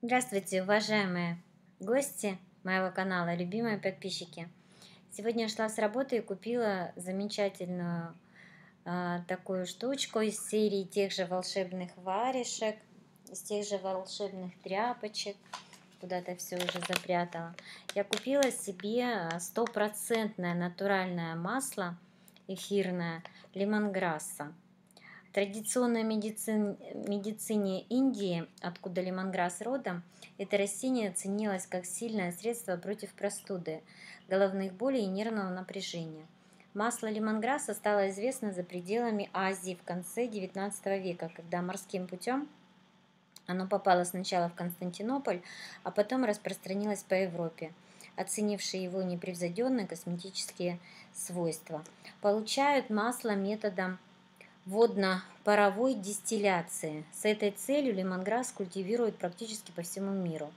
Здравствуйте, уважаемые гости моего канала, любимые подписчики. Сегодня я шла с работы и купила замечательную э, такую штучку из серии тех же волшебных варежек, из тех же волшебных тряпочек. Куда-то все уже запрятала. Я купила себе стопроцентное натуральное масло эфирное лимонграсса традиционной медицине, медицине Индии, откуда лимонграсс родом, это растение ценилось как сильное средство против простуды, головных болей и нервного напряжения. Масло лимонграсса стало известно за пределами Азии в конце XIX века, когда морским путем оно попало сначала в Константинополь, а потом распространилось по Европе, оценившие его непревзойденные косметические свойства. Получают масло методом водно-паровой дистилляции. С этой целью лимонграсс культивируют практически по всему миру.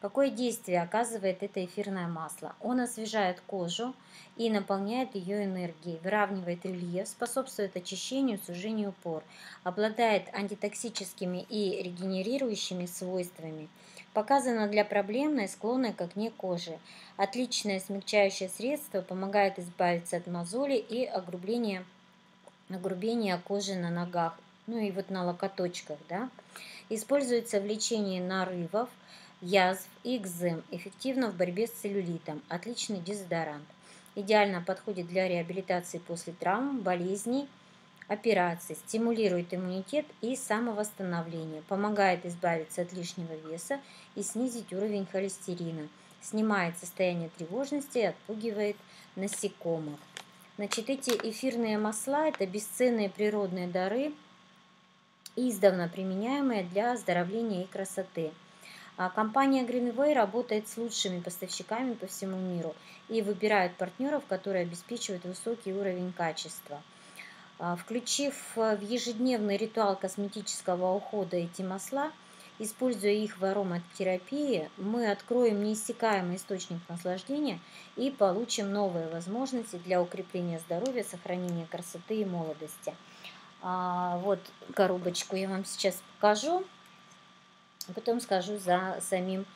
Какое действие оказывает это эфирное масло? Он освежает кожу и наполняет ее энергией, выравнивает рельеф, способствует очищению, сужению пор, обладает антитоксическими и регенерирующими свойствами. Показано для проблемной, склонной к акне кожи. Отличное смягчающее средство помогает избавиться от мозоли и огрубления огрубение кожи на ногах, ну и вот на локоточках, да. Используется в лечении нарывов, язв и экзем, эффективно в борьбе с целлюлитом, отличный дезодорант. Идеально подходит для реабилитации после травм, болезней, операций, стимулирует иммунитет и самовосстановление, помогает избавиться от лишнего веса и снизить уровень холестерина, снимает состояние тревожности и отпугивает насекомых. Значит, эти эфирные масла – это бесценные природные дары, издавна применяемые для оздоровления и красоты. А компания Greenway работает с лучшими поставщиками по всему миру и выбирает партнеров, которые обеспечивают высокий уровень качества. А, включив в ежедневный ритуал косметического ухода эти масла – Используя их в ароматерапии, мы откроем неиссякаемый источник наслаждения и получим новые возможности для укрепления здоровья, сохранения красоты и молодости. А, вот коробочку я вам сейчас покажу, потом скажу за самим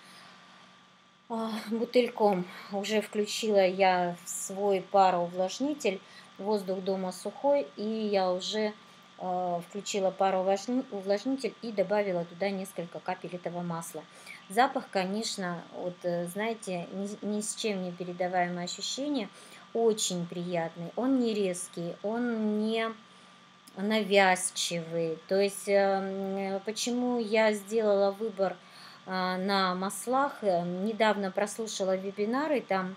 а, бутыльком. Уже включила я свой пароувлажнитель, воздух дома сухой, и я уже включила пару увлажнитель и добавила туда несколько капель этого масла. Запах, конечно, вот э, знаете, ни, ни с чем не передаваемое ощущение, очень приятный. Он не резкий, он не навязчивый. То есть, эм, почему я сделала выбор э, на маслах, недавно прослушала вебинары, там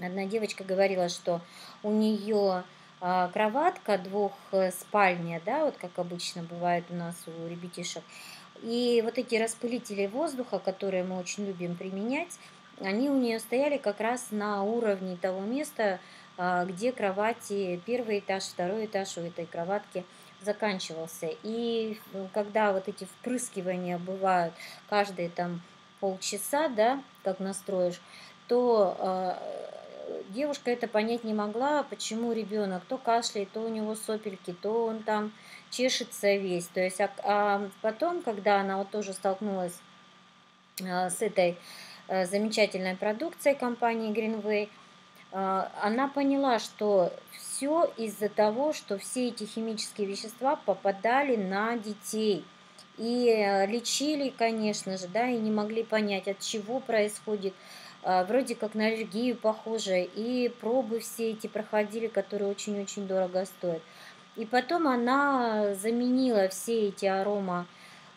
одна девочка говорила, что у нее кроватка двухспальня, да, вот как обычно бывает у нас у ребятишек. И вот эти распылители воздуха, которые мы очень любим применять, они у нее стояли как раз на уровне того места, а, где кровати, первый этаж, второй этаж у этой кроватки заканчивался. И когда вот эти впрыскивания бывают каждые там полчаса, да, как настроишь, то а, девушка это понять не могла, почему ребенок то кашляет, то у него сопельки, то он там чешется весь. То есть, а, а потом, когда она вот тоже столкнулась а, с этой а, замечательной продукцией компании Greenway, а, она поняла, что все из-за того, что все эти химические вещества попадали на детей. И э, лечили, конечно же, да, и не могли понять, от чего происходит вроде как на аллергию похоже, и пробы все эти проходили, которые очень-очень дорого стоят. И потом она заменила все эти арома,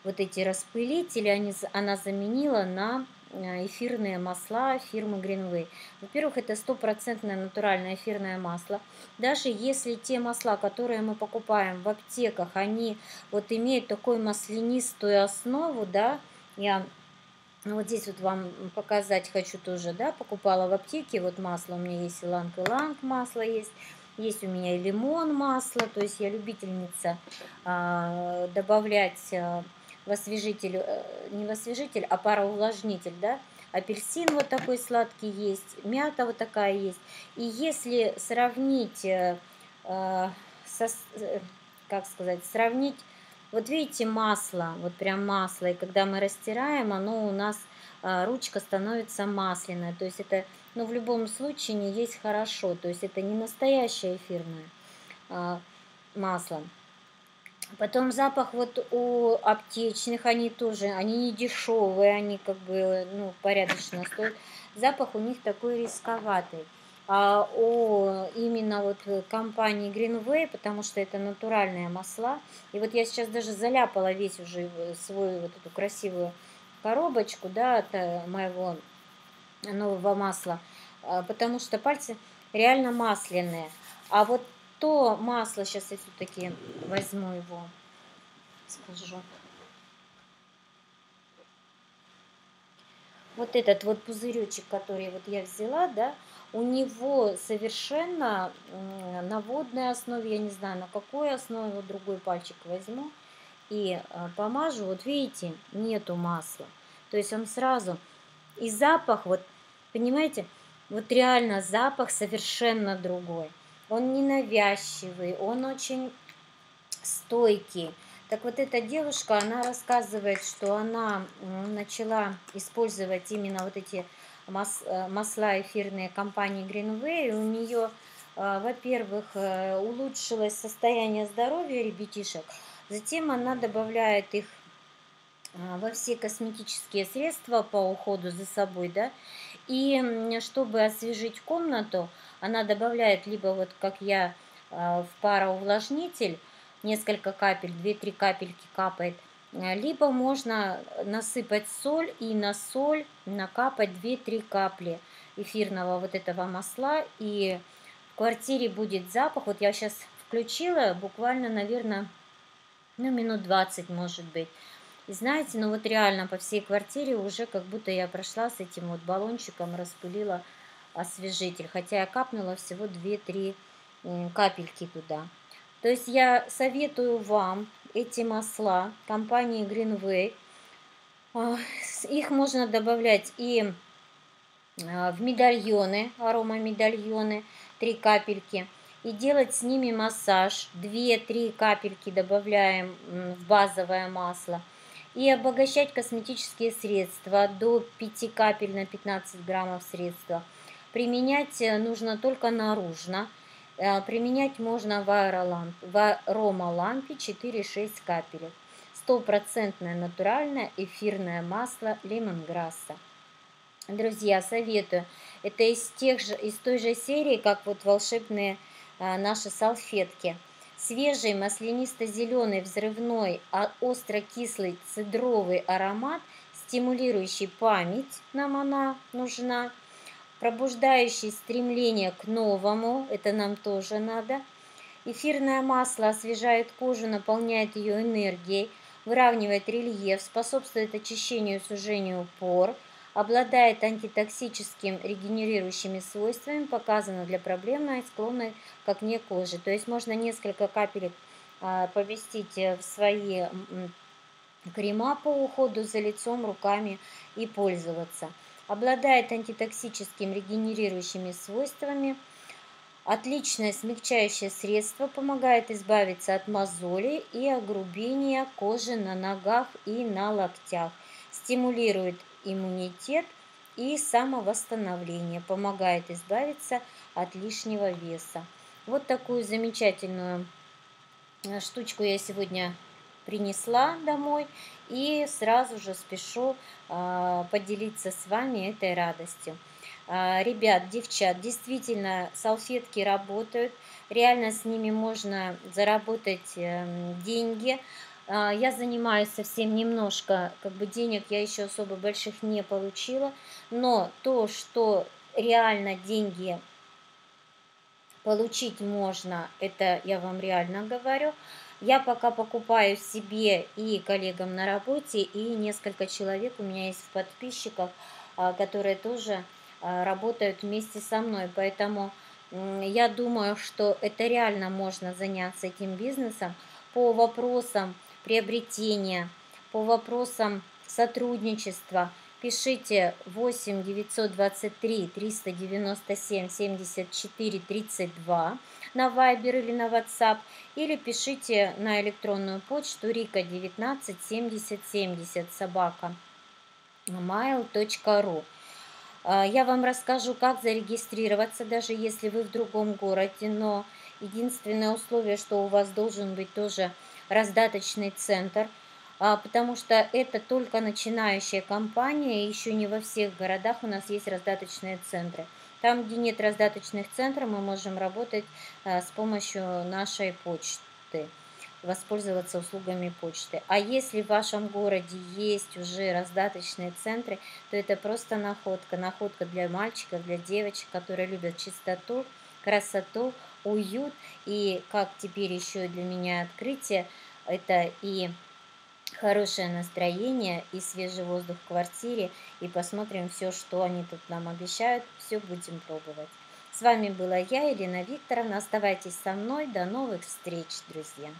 вот эти распылители, они, она заменила на а, эфирные масла фирмы Greenway. Во-первых, это стопроцентное натуральное эфирное масло. Даже если те масла, которые мы покупаем в аптеках, они вот имеют такую маслянистую основу, да, я вот здесь вот вам показать хочу тоже, да, покупала в аптеке, вот масло, у меня есть иланг-иланг масло есть, есть у меня и лимон масло, то есть я любительница а, добавлять а, в освежитель, а, не в освежитель, а пароувлажнитель, да, апельсин вот такой сладкий есть, мята вот такая есть. И если сравнить, а, со, как сказать, сравнить Вот видите, масло, вот прям масло, и когда мы растираем, оно у нас, а, ручка становится масляная, то есть это, ну, в любом случае не есть хорошо, то есть это не настоящее эфирное а, масло. Потом запах вот у аптечных, они тоже, они не дешевые, они как бы, ну, порядочно стоят. Запах у них такой рисковатый. А у именно вот компании Greenway, потому что это натуральные масла. И вот я сейчас даже заляпала весь уже свою вот эту красивую коробочку, да, от э, моего нового масла, а, потому что пальцы реально масляные. А вот то масло, сейчас я все-таки возьму его, скажу. Вот этот вот пузыречек, который вот я взяла, да, у него совершенно на водной основе, я не знаю, на какой основе, вот другой пальчик возьму и а, помажу, вот видите, нету масла. То есть он сразу, и запах, вот, понимаете, вот реально запах совершенно другой. Он не навязчивый, он очень стойкий. Так вот эта девушка, она рассказывает, что она начала использовать именно вот эти Э, масла эфирные компании Greenway. У нее, э, во-первых, э, улучшилось состояние здоровья ребятишек. Затем она добавляет их во все косметические средства по уходу за собой, да, и чтобы освежить комнату, она добавляет либо вот как я в пароувлажнитель, несколько капель, 2-3 капельки капает – Э, либо можно насыпать соль и на соль накапать 2-3 капли эфирного вот этого масла. И в квартире будет запах. Вот я сейчас включила, буквально, наверное, ну, минут 20, может быть. И знаете, ну вот реально по всей квартире уже как будто я прошла с этим вот баллончиком, распылила освежитель. Хотя я капнула всего 2-3 капельки туда. То есть я советую вам эти масла компании Greenway. А, их можно добавлять и а, в медальоны, аромамедальоны, 3 капельки. И делать с ними массаж. 2-3 капельки добавляем в базовое масло. И обогащать косметические средства до 5 капель на 15 граммов средства. Применять э, нужно только наружно. Э, применять можно в, аэроламп, аромалампе 4-6 капелек. Стопроцентное натуральное эфирное масло лемонграсса. Друзья, советую. Это из, тех же, из той же серии, как вот волшебные а, наши салфетки. Свежий маслянисто-зеленый взрывной, а остро-кислый цедровый аромат, стимулирующий память, нам она нужна, пробуждающий стремление к новому, это нам тоже надо. Эфирное масло освежает кожу, наполняет ее энергией, выравнивает рельеф, способствует очищению и сужению пор, обладает антитоксическим регенерирующими свойствами, показано для проблемной, склонной к акне кожи. То есть можно несколько капелек а, поместить в свои крема по уходу за лицом, руками и пользоваться обладает антитоксическими регенерирующими свойствами, отличное смягчающее средство, помогает избавиться от мозолей и огрубения кожи на ногах и на локтях, стимулирует иммунитет и самовосстановление, помогает избавиться от лишнего веса. Вот такую замечательную э, штучку я сегодня принесла домой и сразу же спешу э, поделиться с вами этой радостью. Э, ребят, девчат, действительно салфетки работают, реально с ними можно заработать э, деньги. Э, я занимаюсь совсем немножко, как бы денег я еще особо больших не получила, но то, что реально деньги получить можно, это я вам реально говорю. Я пока покупаю себе и коллегам на работе, и несколько человек у меня есть в подписчиках, а, которые тоже а, работают вместе со мной. Поэтому я думаю, что это реально можно заняться этим бизнесом по вопросам приобретения, по вопросам сотрудничества. пишите 8 923 397 74 32 на Viber или на WhatsApp, или пишите на электронную почту рика 19 70 70 собака mail.ru. А, я вам расскажу, как зарегистрироваться, даже если вы в другом городе, но единственное условие, что у вас должен быть тоже раздаточный центр, а, потому что это только начинающая компания, еще не во всех городах у нас есть раздаточные центры. Там, где нет раздаточных центров, мы можем работать а, с помощью нашей почты воспользоваться услугами почты. А если в вашем городе есть уже раздаточные центры, то это просто находка. Находка для мальчиков, для девочек, которые любят чистоту, красоту, уют. И как теперь еще для меня открытие, это и хорошее настроение, и свежий воздух в квартире. И посмотрим все, что они тут нам обещают, все будем пробовать. С вами была я, Елена Викторовна. Оставайтесь со мной. До новых встреч, друзья!